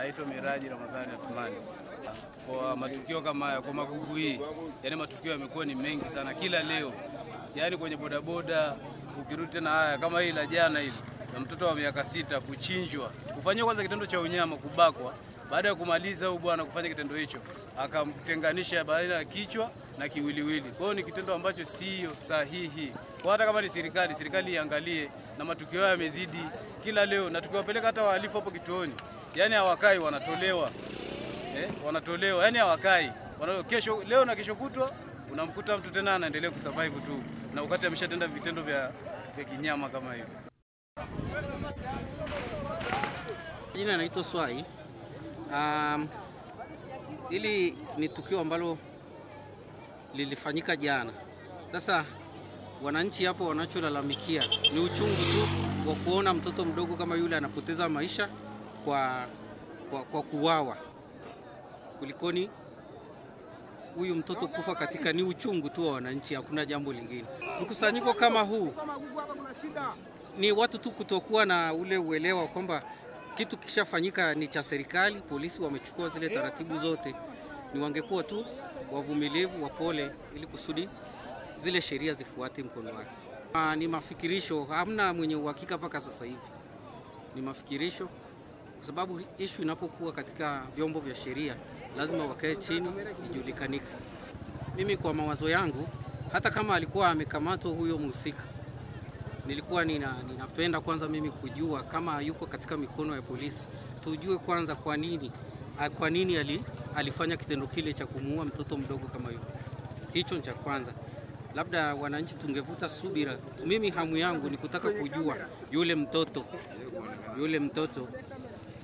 Naitwa Miraji Ramadhani Athumani. Kwa matukio kama haya, kwa magugu hii, yani matukio yamekuwa ni mengi sana kila leo, yani kwenye bodaboda. Ukirudi tena haya kama hii la jana hili na mtoto wa miaka sita kuchinjwa, kufanyiwa kwanza kitendo cha unyama, kubakwa. Baada ya kumaliza huyu bwana kufanya kitendo hicho, akamtenganisha baina ya kichwa na kiwiliwili. Kwa hiyo ni kitendo ambacho siyo sahihi. Kwa hata kama ni serikali, serikali iangalie, na matukio haya yamezidi kila leo, na tukiwapeleka hata wahalifu hapo kituoni, yani hawakai, wanatolewa eh, wanatolewa yani hawakai wana, kesho leo na kesho kutwa unamkuta mtu tena anaendelea kusurvive tu, na wakati ameshatenda vitendo vya, vya kinyama kama hivyo. Jina naitwa Swai. Um, hili ni tukio ambalo lilifanyika jana. Sasa wananchi hapo wanacholalamikia ni uchungu tu wa kuona mtoto mdogo kama yule anapoteza maisha kwa, kwa, kwa kuwawa. Kulikoni? Huyu mtoto kufa katika, ni uchungu tu wa wananchi, hakuna jambo lingine. Mkusanyiko kama huu ni watu tu kutokuwa na ule uelewa kwamba kitu kishafanyika ni cha serikali, polisi wamechukua zile taratibu zote, ni wangekuwa tu wavumilivu, wapole, ili kusudi zile sheria zifuate mkono wake. Ah, ni mafikirisho, hamna mwenye uhakika mpaka sasa hivi, ni mafikirisho kwa sababu ishu inapokuwa katika vyombo vya sheria lazima wakae chini ijulikanike. Mimi kwa mawazo yangu, hata kama alikuwa amekamatwa huyo mhusika, nilikuwa nina, ninapenda kwanza mimi kujua kama yuko katika mikono ya polisi, tujue kwanza kwa nini kwa nini ali, alifanya kitendo kile cha kumuua mtoto mdogo kama yule. Hicho ni cha kwanza. Labda wananchi tungevuta subira. Mimi hamu yangu ni kutaka kujua yule mtoto yule mtoto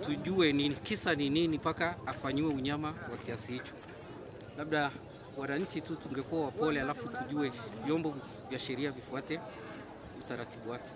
tujue ni kisa ni nini mpaka afanyiwe unyama wa kiasi hicho. Labda wananchi tu tungekuwa wapole, alafu tujue vyombo vya sheria vifuate utaratibu wake.